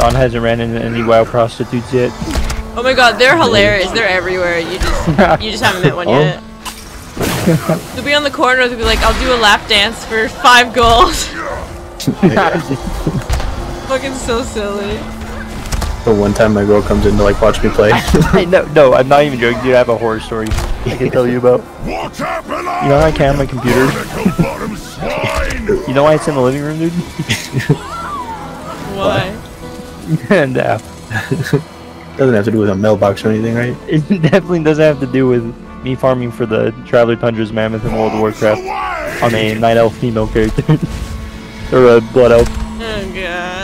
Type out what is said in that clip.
Don hasn't ran into any wild prostitutes yet. Oh my god, they're hilarious. They're everywhere. You just you just haven't met one Oh. yet. They'll be on the corner. They'll be like, "I'll do a lap dance for five gold." Fucking so silly. The one time my girl comes in to like watch me play. I know, no, I'm not even joking, dude. I have a horror story I can tell you about. What's happening? You know how I can on my computer? You know why it's in the living room, dude? Why? and uh, Doesn't have to do with a mailbox or anything, right? it definitely doesn't have to do with me farming for the Traveler Tundra's Mammoth in World of Warcraft on a Night Elf female character. or a Blood Elf. Oh god.